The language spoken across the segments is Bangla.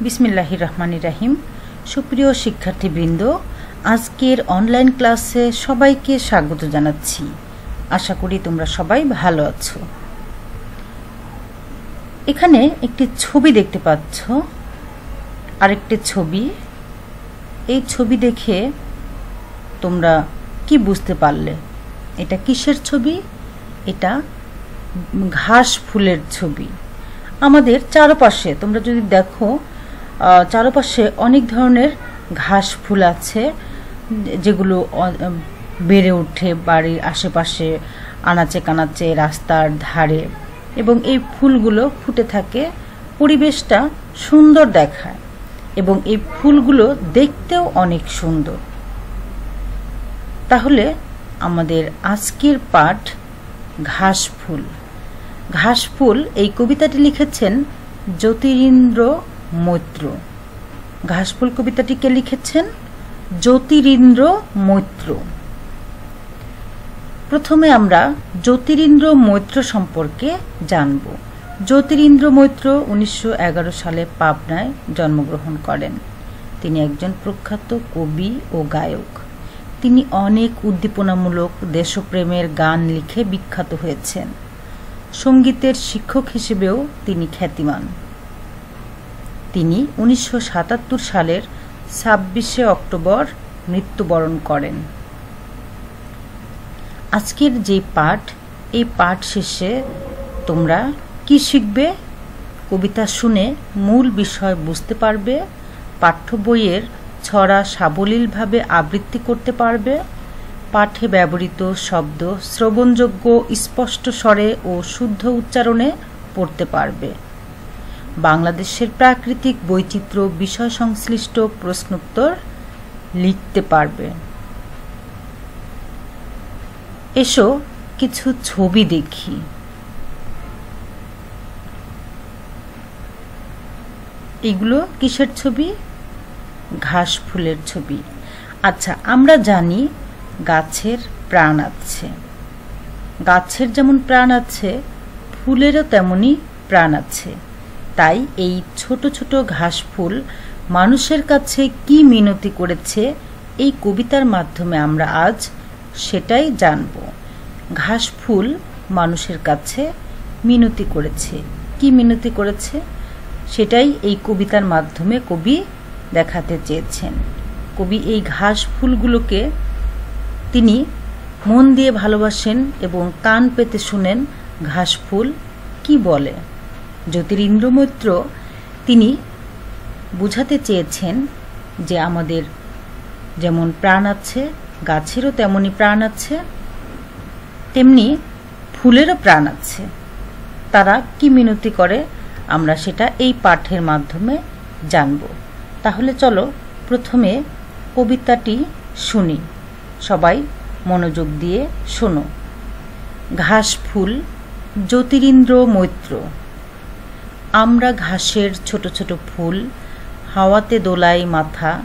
বিসমিল্লাহির রহমানির রাহিম। সুপ্রিয় শিক্ষার্থীবৃন্দ, আজকের অনলাইন ক্লাসে সবাইকে স্বাগত জানাচ্ছি। আশা করি তোমরা সবাই ভালো আছো। এখানে একটি ছবি দেখতে পাচ্ছ। আরেকটি ছবি। এই ছবি দেখে তোমরা কি বুঝতে পারলে? এটা কিসের ছবি? এটা ঘাস ফুলের ছবি। আমাদের চারপাশে তোমরা যদি দেখো চারপাশে অনেক ধরনের ঘাস ফুল আছে, যেগুলো বেড়ে ওঠে বাড়ির আশেপাশে, আনাচে কানাচে, রাস্তার ধারে। এবং এই ফুলগুলো ফুটে থাকে, পরিবেশটা সুন্দর দেখায়। এবং এই ফুলগুলো দেখতেও অনেক সুন্দর। তাহলে আমাদের আজকের পাঠ ঘাস ফুল। ঘাস ফুল এই কবিতাটি লিখেছেন জ্যোতিরিন্দ্র মৈত্র। ঘাসফুল কবিতাটিকে লিখেছেন? জ্যোতিরিন্দ্র মৈত্র। প্রথমে আমরা জ্যোতিরিন্দ্র মৈত্র সম্পর্কে জানব। জ্যোতিরিন্দ্র মৈত্র উনিশশো এগারো সালে পাবনায় জন্মগ্রহণ করেন। তিনি একজন প্রখ্যাত কবি ও গায়ক। তিনি অনেক উদ্দীপনামূলক দেশপ্রেমের গান লিখে বিখ্যাত হয়েছেন। সঙ্গীতের শিক্ষক হিসেবেও তিনি খ্যাতিমান। তিনি উনিশশো সাতাত্তর সালের ছাব্বিশে অক্টোবর মৃত্যুবরণ করেন। আজকের যে পাঠ, এই পাঠ শেষে তোমরা কি শিখবে? কবিতা শুনে মূল বিষয় বুঝতে পারবে, পাঠ্য বইয়ের ছড়া সাবলীলভাবে আবৃত্তি করতে পারবে, পাঠে ব্যবহৃত শব্দ শ্রবণযোগ্য, স্পষ্ট স্বরে ও শুদ্ধ উচ্চারণে পড়তে পারবে। বাংলাদেশের প্রাকৃতিক বৈচিত্র্য বিষয় সংশ্লিষ্ট প্রশ্নোত্তর লিখতে পারবে। এসো কিছু ছবি দেখি। এগুলো কিসের ছবি? ঘাস ফুলের ছবি। আচ্ছা আমরা জানি গাছের প্রাণ আছে। গাছের যেমন প্রাণ আছে, ফুলেরও তেমনই প্রাণ আছে। তাই এই ছোট ছোট ঘাস ফুল মানুষের কাছে কি মিনতি করেছে এই কবিতার মাধ্যমে আমরা আজ সেটাই জানব। ঘাস ফুল মানুষের কাছে মিনতি করেছে। কি মিনতি করেছে? সেটাই এই কবিতার মাধ্যমে কবি দেখাতে চেয়েছেন। কবি এই ঘাস ফুলগুলোকে তিনি মন দিয়ে ভালোবাসেন এবং কান পেতে শুনেন ঘাস ফুল কি বলে? জ্যোতিরিন্দ্র মৈত্র তিনি বুঝাতে চেয়েছেন যে আমাদের যেমন প্রাণ আছে, গাছেরও তেমনই প্রাণ আছে, তেমনি ফুলেরও প্রাণ আছে। তারা কি মিনতি করে আমরা সেটা এই পাঠের মাধ্যমে জানব। তাহলে চলো প্রথমে কবিতাটি শুনি। সবাই মনোযোগ দিয়ে শোনো। ঘাস ফুল জ্যোতিরিন্দ্র মৈত্র আমরা ঘাসের ছোট ছোট ফুল, হাওয়াতে দোলাই মাথা,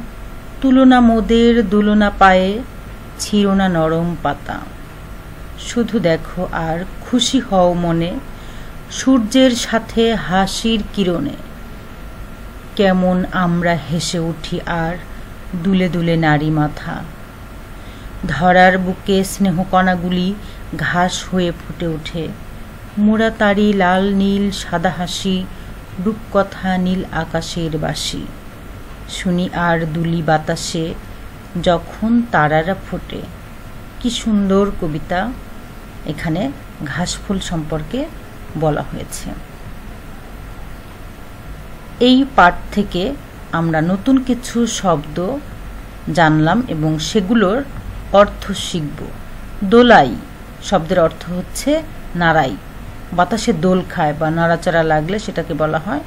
তুলনা মোদের, দুলনা পায়ে ছিঁড়োনা নরম পাতা। শুধু দেখো আর খুশি হও মনে, সূর্যের সাথে হাসির কিরণে। কেমন আমরা হেসে উঠি আর দুলে দুলে নারী মাথা। ধরার বুকে স্নেহকণাগুলি ঘাস হয়ে ফুটে ওঠে। মোড়া তারি লাল নীল সাদা হাসি রূপকথা নীল আকাশের বাসি। শুনি আর দুলি বাতাসে, যখন তারারা ফোটে। কি সুন্দর কবিতা। এখানে ঘাসফুল সম্পর্কে বলা হয়েছে। এই পাঠ থেকে আমরা নতুন কিছু শব্দ জানলাম এবং সেগুলোর অর্থ শিখব। দোলাই শব্দের অর্থ হচ্ছে নাড়াই। বাতাসে দোল খায় বা নাড়াচাড়া লাগলে সেটাকে বলা হয়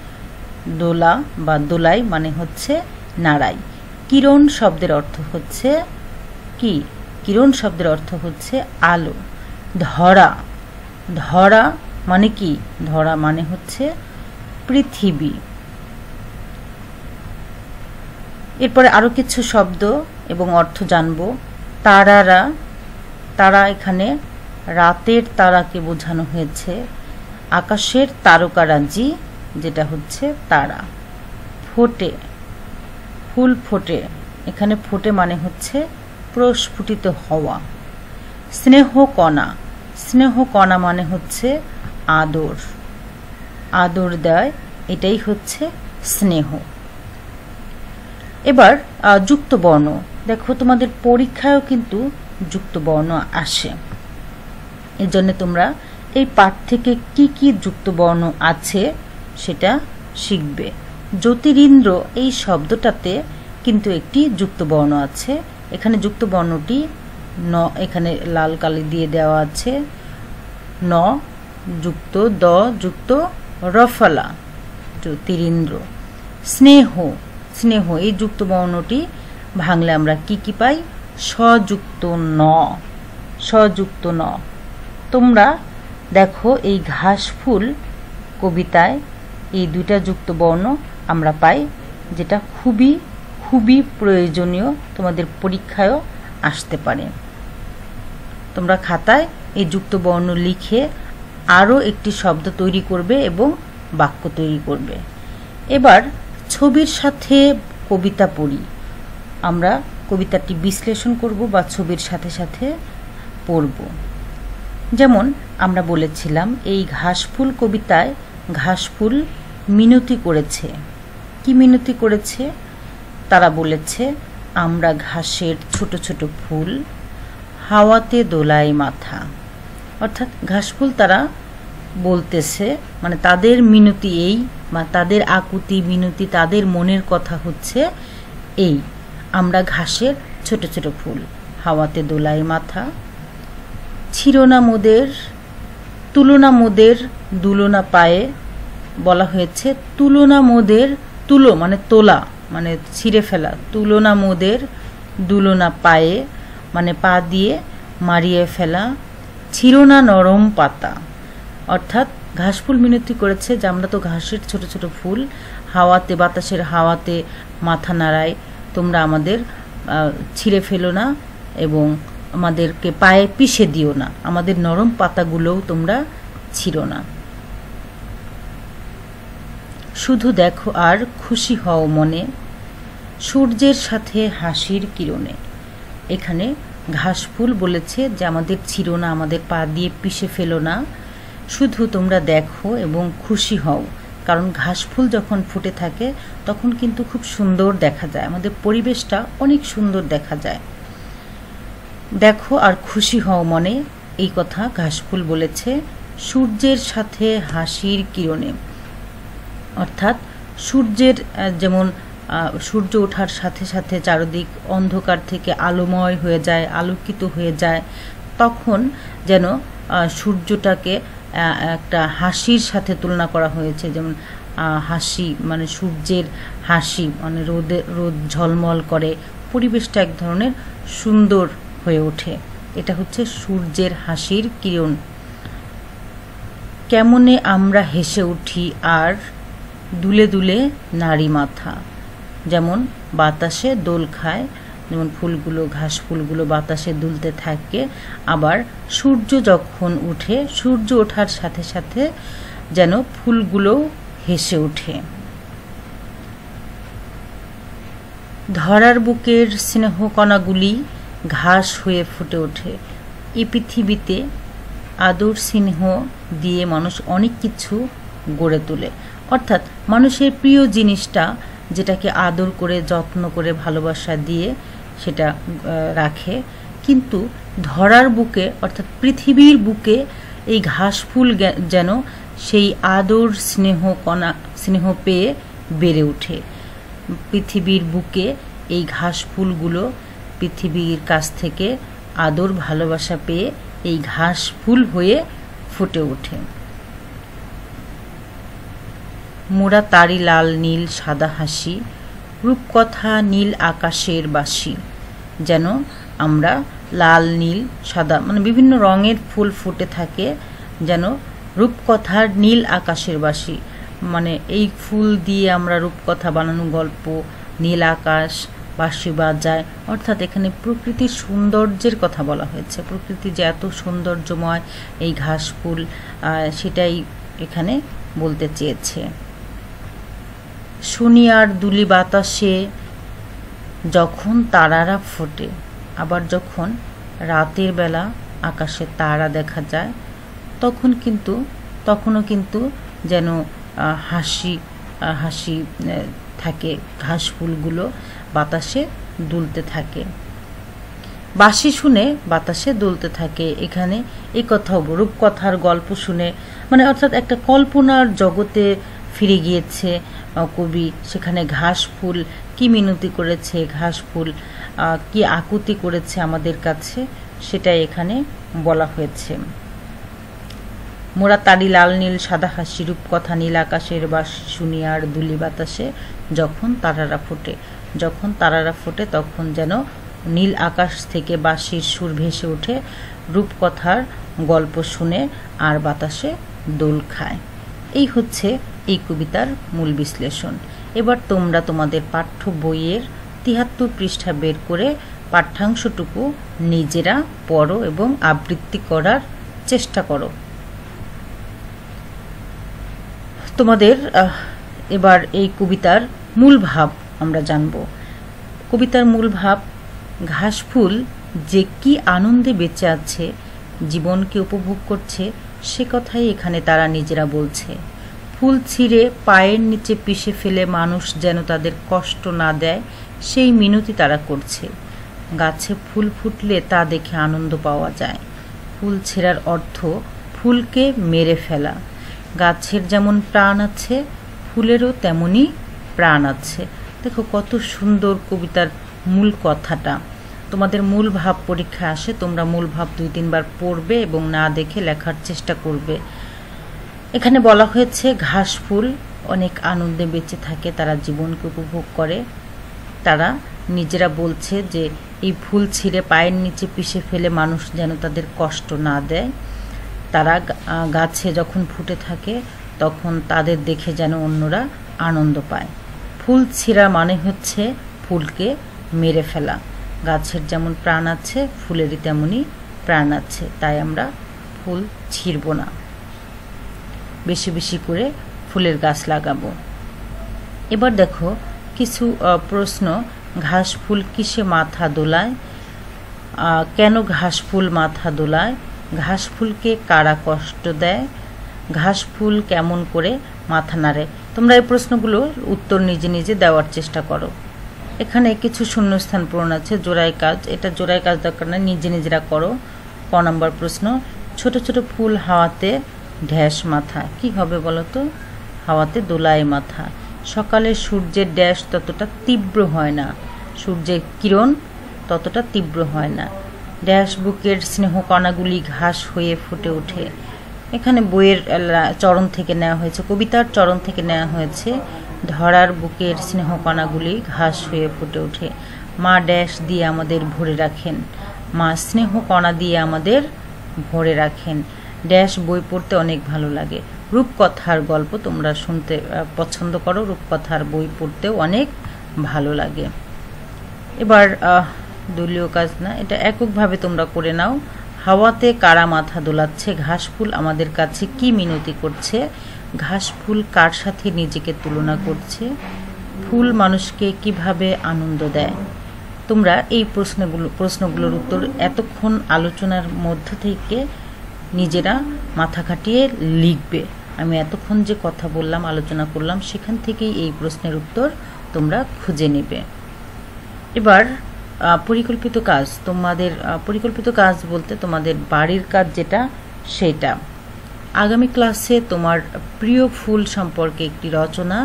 দোলা বা দোলাই মানে হচ্ছে নাড়াই। কিরণ শব্দের অর্থ হচ্ছে কি? কিরণ শব্দের অর্থ হচ্ছে আলো। ধরা। ধরা মানে কি? ধরা মানে হচ্ছে পৃথিবী। এরপরে আরও কিছু শব্দ এবং অর্থ জানব। তারারা। তারা এখানে রাতের তারাকে বোঝানো হয়েছে আকাশের তারকারাজি, যেটা হচ্ছে তারা। ফোটে, ফুল ফোটে। এখানে ফোটে মানে হচ্ছে প্রস্ফুটিত হওয়া। স্নেহ কণা স্নেহ কণা মানে হচ্ছে আদর। আদর দেয়, এটাই হচ্ছে স্নেহ। এবার যুক্ত বর্ণ। দেখো তোমাদের পরীক্ষায়ও কিন্তু যুক্ত বর্ণ আসে। এর জন্য তোমরা এই পাঠ থেকে কি কি যুক্ত বর্ণ আছে সেটা শিখবে। জ্যোতিরিন্দ্র এই শব্দটাতে কিন্তু একটি যুক্ত বর্ণ আছে। এখানে যুক্ত বর্ণটি ন, এখানে লাল কালি দিয়ে দেওয়া আছে। ন, যুক্ত দ, যুক্ত রফলা, জ্যোতিরিন্দ্র। স্নেহ স্নেহ, এই যুক্ত বর্ণটি ভাঙলে আমরা কি কি পাই? সযুক্ত ন সযুক্ত ন। তোমরা দেখো এই ঘাস ফুল কবিতায় এই দুটা যুক্ত বর্ণ আমরা পাই, যেটা খুবই খুবই প্রয়োজনীয় তোমাদের পরীক্ষায়ও আসতে পারে। তোমরা খাতায় এই যুক্ত বর্ণ লিখে আরও একটি শব্দ তৈরি করবে এবং বাক্য তৈরি করবে। এবার ছবির সাথে কবিতা পড়ি। আমরা কবিতাটি বিশ্লেষণ করব বা ছবির সাথে সাথে পড়ব। যেমন আমরা বলেছিলাম, এই ঘাসফুল কবিতায় ঘাসফুল মিনতি করেছে। কি মিনতি করেছে? তারা বলেছে, আমরা ঘাসের ছোট ছোট ফুল, হাওয়াতে দোলাই মাথা। অর্থাৎ ঘাসফুল তারা বলতেছে মানে তাদের মিনতি এই, বা তাদের আকুতি মিনতি, তাদের মনের কথা হচ্ছে এই, আমরা ঘাসের ছোট ছোট ফুল, হাওয়াতে দোলাই মাথা। ছিরোনা মোদের তুলনা মোদের দুলনা পায়ে বলা হয়েছে। তুলনা মোদের তুলো মানে তোলা মানে ছিঁড়ে ফেলা। তুলনা মোদের দুলনা পায়ে মানে পা দিয়ে মারিয়ে ফেলা। ছিরোনা নরম পাতা। অর্থাৎ ঘাসফুল মিনতি করেছে যে আমরা তো ঘাসের ছোট ছোট ফুল। হাওয়াতে, বাতাসের হাওয়াতে মাথা নাড়ায়। তোমরা আমাদের ছিঁড়ে ফেলো না এবং আমাদেরকে পায়ে পিষে দিও না। আমাদের নরম পাতাগুলোও তোমরা ছিঁড়ো না। শুধু দেখো আর খুশি হও মনে। সূর্যের সাথে হাসির কিরণে। এখানে ঘাসফুল বলেছে যে, আমাদের ছিঁড়ো না, আমাদের পা দিয়ে পিষে ফেলো না। শুধু তোমরা দেখো এবং খুশি হও। কারণ ঘাসফুল যখন ফুটে থাকে, তখন কিন্তু খুব সুন্দর দেখা যায়। আমাদের পরিবেশটা অনেক সুন্দর দেখা যায়। দেখো আর খুশি হও মনে, এই কথা ঘাসফুল বলেছে সূর্যের সাথে হাসির কিরণে। অর্থাৎ সূর্যের যেমন সূর্য ওঠার সাথে সাথে চারদিক অন্ধকার থেকে আলোময় হয়ে যায়, আলোকিত হয়ে যায়, তখন যেন সূর্যটাকে একটা হাসির সাথে তুলনা করা হয়েছে। যেমন হাসি মানে সূর্যের হাসি মানে রোদে, রোদ ঝলমল করে। পরিবেশটা এক ধরনের সুন্দর হয়ে ওঠে। এটা হচ্ছে সূর্যের হাসির কিরণ। কেমনে আমরা হেসে উঠি আর দুলে দুলে নারী মাথা। যেমন বাতাসে দোল খায়, যেমন ফুলগুলো ঘাস ফুলগুলো বাতাসে দুলতে থাকে, আবার সূর্য যখন উঠে, সূর্য ওঠার সাথে সাথে যেন ফুলগুলোও হেসে ওঠে। ধরার বুকের স্নেহকণাগুলি ঘাস হয়ে ফুটে ওঠে। এই পৃথিবীতে আদর স্নেহ দিয়ে মানুষ অনেক কিছু গড়ে তোলে। অর্থাৎ মানুষের প্রিয় জিনিসটা যেটাকে আদর করে, যত্ন করে, ভালোবাসা দিয়ে সেটা রাখে। কিন্তু ধরার বুকে, অর্থাৎ পৃথিবীর বুকে এই ঘাস ফুল যেন সেই আদর স্নেহ কণা, স্নেহ পেয়ে বেড়ে ওঠে। পৃথিবীর বুকে এই ঘাস ফুলগুলো পৃথিবীর কাছ থেকে আদর, ভালোবাসা পেয়ে এই ঘাস ফুল হয়ে ফুটে ওঠে। মোরা তারি লাল, নীল, সাদা হাসি, রূপকথা নীল আকাশের বাসি, যেন আমরা লাল, নীল, সাদা মানে বিভিন্ন রঙের ফুল ফুটে থাকে, যেন রূপকথার নীল আকাশের বাসি মানে এই ফুল দিয়ে আমরা রূপকথা বানানো গল্প, নীল আকাশ বাঁশি বাজায় অর্থাৎ এখানে প্রকৃতির সৌন্দর্যের কথা বলা হয়েছে। প্রকৃতি যে এত সৌন্দর্যময়, এই ঘাস ফুল সেটাই এখানে বলতে চেয়েছে। শুনি আর দুলি বাতাসে যখন তারারা ফোটে, আবার যখন রাতের বেলা আকাশে তারা দেখা যায়, তখন কিন্তু, তখনও কিন্তু যেন হাসি হাসি থাকে ঘাস ফুলগুলো বাতাসে দুলতে থাকে। বাসি শুনে বাতাসে দুলতে থাকে। এখানে এই কথাও রূপকথার গল্প শুনে মানে অর্থাৎ একটা কল্পনার জগতে ফিরে গিয়েছে কবি। সেখানে ঘাস ফুল কি মিনতি করেছে, ঘাস ফুল কি আকুতি করেছে আমাদের কাছে, সেটাই এখানে বলা হয়েছে। মোরা তারি লাল নীল সাদা হাসি, রূপকথা নীল আকাশের বাস শুনিয়ার দুলি বাতাসে যখন তারারা ফোটে। যখন তারারা ফোটে, তখন যেন নীল আকাশ থেকে বাঁশির সুর ভেসে ওঠে, রূপকথার গল্প শুনে আর বাতাসে দোল খায়। এই হচ্ছে এই কবিতার মূল বিশ্লেষণ। এবার তোমরা তোমাদের পাঠ্য বইয়ের তিহাত্তর পৃষ্ঠা বের করে পাঠ্যাংশটুকু নিজেরা পড়ো এবং আবৃত্তি করার চেষ্টা করো। তোমাদের এবার এই কবিতার মূল ভাব। আমরা জানব। কবিতার মূল ভাব ঘাসফুল যে কি আনন্দে বেঁচে আছে, জীবনকে উপভোগ করছে, সে কথাই এখানে তারা নিজেরা বলছে। ফুল ছিঁড়ে পায়ের নিচে পিষে ফেলে মানুষ যেন তাদের কষ্ট না দেয়, সেই মিনতি তারা করছে। গাছে ফুল ফুটলে তা দেখে আনন্দ পাওয়া যায়। ফুল ছেঁড়ার অর্থ ফুলকে মেরে ফেলা। গাছের যেমন প্রাণ আছে, ফুলেরও তেমনই প্রাণ আছে। দেখো কত সুন্দর কবিতার মূল কথাটা। তোমাদের মূল ভাব পরীক্ষা আসে, তোমরা মূল ভাব দুই তিনবার পড়বে এবং না দেখে লেখার চেষ্টা করবে। এখানে বলা হয়েছে, ঘাস ফুল অনেক আনন্দে বেঁচে থাকে, তারা জীবনকে উপভোগ করে। তারা নিজেরা বলছে যে, এই ফুল ছিঁড়ে পায়ের নিচে পিষে ফেলে মানুষ যেন তাদের কষ্ট না দেয়। তারা গাছে যখন ফুটে থাকে, তখন তাদের দেখে যেন অন্যরা আনন্দ পায়। ফুল ছিঁড়া মানে হচ্ছে ফুলকে মেরে ফেলা। গাছের যেমন প্রাণ আছে, ফুলেরই তেমনই প্রাণ আছে, তাই আমরা ফুল ছিঁড়ব না। বেশি বেশি করে ফুলের গাছ লাগাবো। এবার দেখো কিছু প্রশ্ন। ঘাস ফুল কিসে মাথা দোলায়? কেন ঘাস ফুল মাথা দোলায়? ঘাস ফুলকে কারা কষ্ট দেয়? ঘাস ফুল কেমন করে মাথা নাড়ে? তোমরা এই প্রশ্নগুলোর উত্তর নিজে নিজে দেওয়ার চেষ্টা করো। এখানে কিছু শূন্যস্থান পূরণ আছে জোড়াই কাজ। এটা জোড়াই কাজ দরকার না নিজে নিজেরা করো। ক নম্বর প্রশ্ন, ছোট ছোট ফুল হাওয়াতে ঢ্যাস মাথা। কি হবে বলো তো হাওয়াতে দোলায় মাথা। সকালে সূর্যের ড্যাশ ততটা তীব্র হয় না। সূর্যের কিরণ ততটা তীব্র হয় না। ড্যাশ বুকের স্নেহ কণাগুলি ঘাস হয়ে ফুটে ওঠে। এখানে বইয়ের চরণ থেকে নেওয়া হয়েছে, কবিতার চরণ থেকে নেওয়া হয়েছে। ধরার বুকের স্নেহকণাগুলি ঘাস হয়ে ফুটে ওঠে। মা ড্যাশ দিয়ে আমাদের ভরে রাখেন। মা স্নেহ কণা দিয়ে আমাদের ভরে রাখেন। ড্যাশ বই পড়তে অনেক ভালো লাগে। রূপকথার গল্প তোমরা শুনতে পছন্দ করো। রূপকথার বই পড়তেও অনেক ভালো লাগে। এবার দলীয় কাজ না, এটা এককভাবে তোমরা করে নাও। হাওয়াতে কারা মাথা দোলাচ্ছে ঘাস ফুল আমাদের কাছে কি মিনতি করছে ঘাস ফুল কার সাথে নিজেকে তুলনা করছে, ফুল মানুষকে কীভাবে আনন্দ দেয়? তোমরা এই প্রশ্নগুলো, প্রশ্নগুলোর উত্তর এতক্ষণ আলোচনার মধ্য থেকে নিজেরা মাথা খাটিয়ে লিখবে। আমি এতক্ষণ যে কথা বললাম, আলোচনা করলাম, সেখান থেকেই এই প্রশ্নের উত্তর তোমরা খুঁজে নেবে। এবার পরিকল্পিত কাজ, তোমাদের পরিকল্পিত কাজ বলতে তোমাদের বাড়ির কাজ যেটা, সেটা। আগামী ক্লাসে তোমার প্রিয় ফুল সম্পর্কে একটি রচনা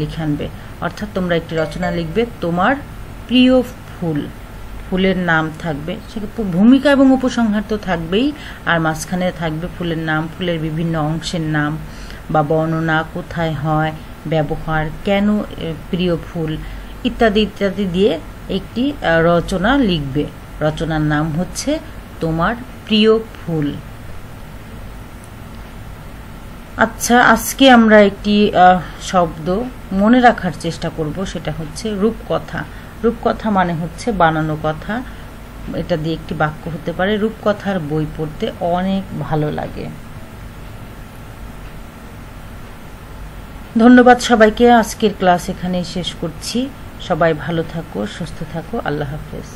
লিখে আনবে। অর্থাৎ তোমরা একটি রচনা লিখবে, তোমার প্রিয় ফুল। ফুলের নাম থাকবে সে ভূমিকা এবং উপসংহার তো থাকবেই, আর মাঝখানে থাকবে ফুলের নাম, ফুলের বিভিন্ন অংশের নাম, বা বর্ণনা, কোথায় হয়, ব্যবহার, কেন প্রিয় ফুল ইত্যাদি ইত্যাদি দিয়ে একটি রচনা লিখবে। রচনার নাম হচ্ছে তোমার প্রিয় ফুল। আচ্ছা আজকে আমরা একটি শব্দ মনে রাখার চেষ্টা করব, সেটা হচ্ছে রূপকথা। রূপকথা মানে হচ্ছে বানানো কথা। এটা দিয়ে একটি বাক্য হতে পারে, রূপকথার বই পড়তে অনেক ভালো লাগে। ধন্যবাদ সবাইকে, আজকের ক্লাস এখানেই শেষ করছি। সবাই ভালো থাকো সুস্থ থাকো আল্লাহ হাফেজ।